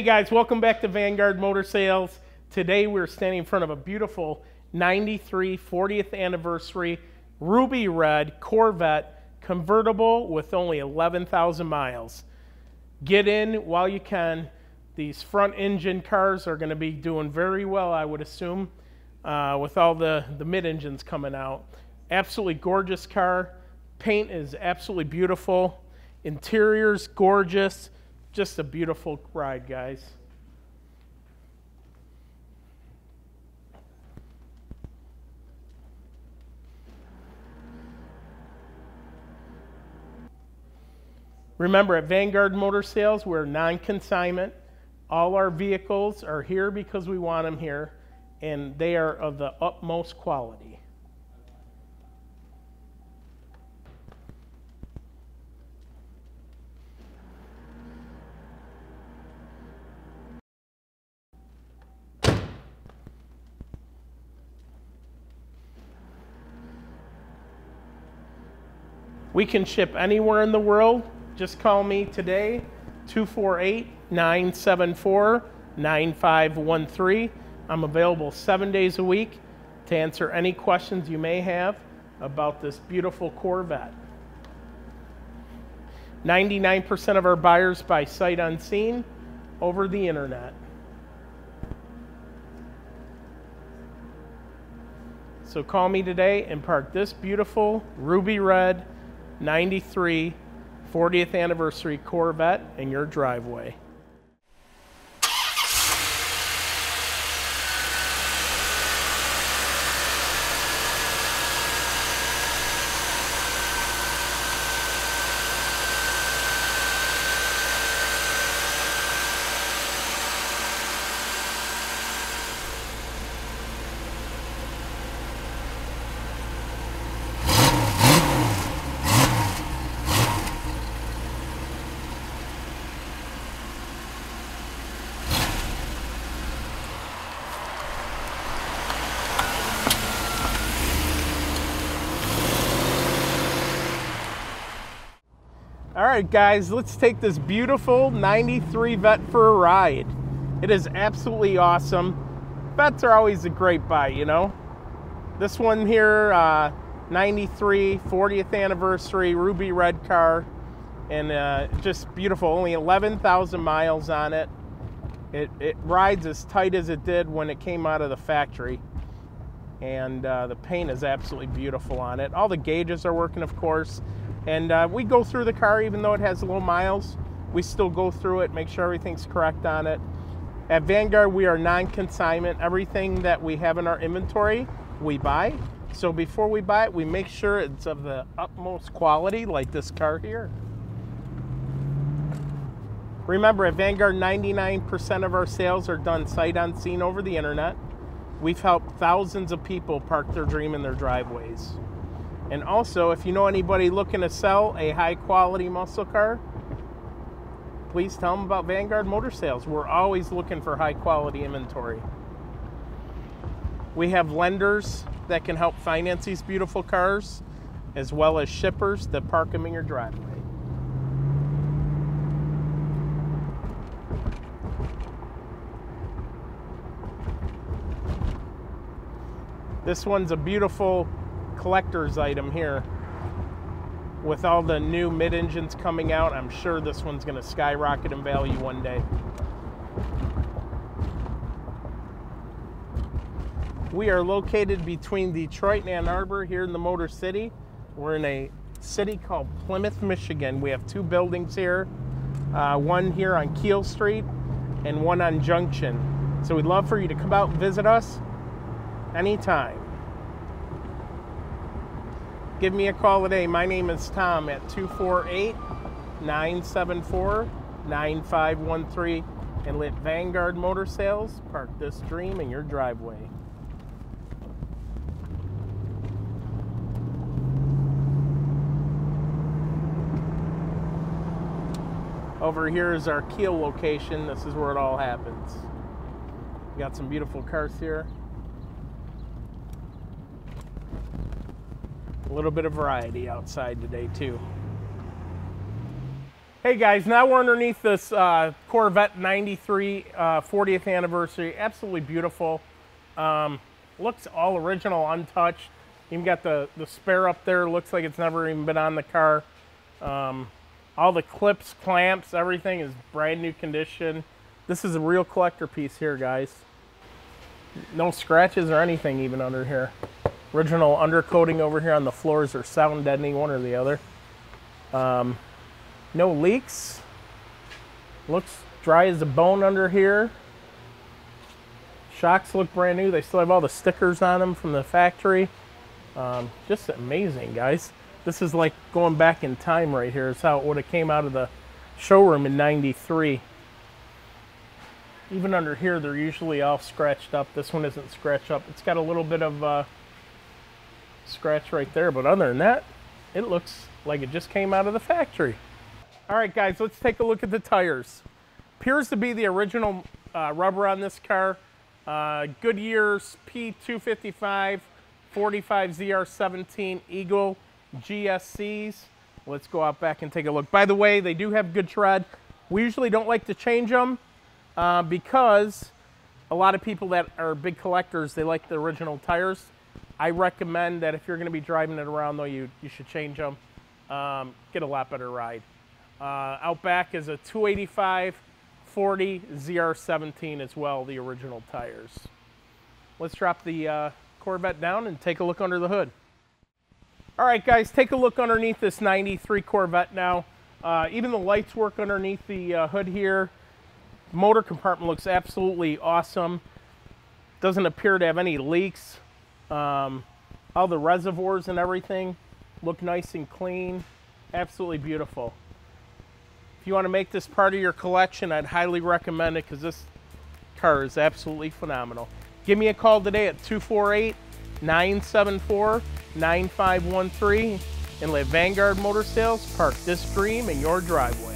Hey guys, welcome back to Vanguard Motor Sales. Today we're standing in front of a beautiful 93 40th anniversary ruby red Corvette convertible with only 11,000 miles. Get in while you can. These front engine cars are going to be doing very well, I would assume, uh, with all the, the mid engines coming out. Absolutely gorgeous car. Paint is absolutely beautiful. Interior's gorgeous just a beautiful ride, guys. Remember, at Vanguard Motor Sales, we're non consignment. All our vehicles are here because we want them here, and they are of the utmost quality. We can ship anywhere in the world. Just call me today, 248 974 9513. I'm available seven days a week to answer any questions you may have about this beautiful Corvette. 99% of our buyers buy sight unseen over the internet. So call me today and park this beautiful ruby red 93 40th anniversary Corvette in your driveway. All right, guys, let's take this beautiful 93 Vette for a ride. It is absolutely awesome. Vettes are always a great buy, you know? This one here, uh, 93, 40th anniversary, ruby red car, and uh, just beautiful. Only 11,000 miles on it. it. It rides as tight as it did when it came out of the factory. And uh, the paint is absolutely beautiful on it. All the gauges are working, of course. And uh, we go through the car, even though it has a low miles, we still go through it, make sure everything's correct on it. At Vanguard, we are non consignment. Everything that we have in our inventory, we buy. So before we buy it, we make sure it's of the utmost quality, like this car here. Remember, at Vanguard, 99% of our sales are done sight unseen over the internet. We've helped thousands of people park their dream in their driveways. And also, if you know anybody looking to sell a high quality muscle car, please tell them about Vanguard Motor Sales. We're always looking for high quality inventory. We have lenders that can help finance these beautiful cars, as well as shippers that park them in your driveway. This one's a beautiful collector's item here. With all the new mid engines coming out, I'm sure this one's going to skyrocket in value one day. We are located between Detroit and Ann Arbor here in the Motor City. We're in a city called Plymouth, Michigan. We have two buildings here uh, one here on Keel Street and one on Junction. So we'd love for you to come out and visit us anytime give me a call today. My name is Tom at 248 974 9513 and let Vanguard Motor Sales park this dream in your driveway. Over here is our Keel location. This is where it all happens. We got some beautiful cars here. A little bit of variety outside today too. Hey guys, now we're underneath this uh, Corvette 93 uh, 40th anniversary. Absolutely beautiful. Um, looks all original, untouched. Even got the, the spare up there. Looks like it's never even been on the car. Um, all the clips, clamps, everything is brand new condition. This is a real collector piece here, guys. No scratches or anything even under here. Original undercoating over here on the floors or sound deadening, one or the other. Um, no leaks. Looks dry as a bone under here. Shocks look brand new. They still have all the stickers on them from the factory. Um, just amazing, guys. This is like going back in time right here. It's how it would have came out of the showroom in 93. Even under here, they're usually all scratched up. This one isn't scratched up. It's got a little bit of uh, scratch right there, but other than that, it looks like it just came out of the factory. All right, guys, let's take a look at the tires. Appears to be the original uh, rubber on this car. Uh, Goodyear's P255 45 ZR17 Eagle GSCs. Let's go out back and take a look. By the way, they do have good tread. We usually don't like to change them uh, because a lot of people that are big collectors, they like the original tires. I recommend that if you're going to be driving it around, though, you, you should change them. Um, get a lot better ride. Uh, out back is a 285 40 ZR17 as well, the original tires. Let's drop the uh, Corvette down and take a look under the hood. All right, guys, take a look underneath this 93 Corvette now. Uh, even the lights work underneath the uh, hood here. Motor compartment looks absolutely awesome. Doesn't appear to have any leaks. Um, all the reservoirs and everything look nice and clean. Absolutely beautiful. If you want to make this part of your collection, I'd highly recommend it because this car is absolutely phenomenal. Give me a call today at 248 974 9513 and let Vanguard Motor Sales park this dream in your driveway.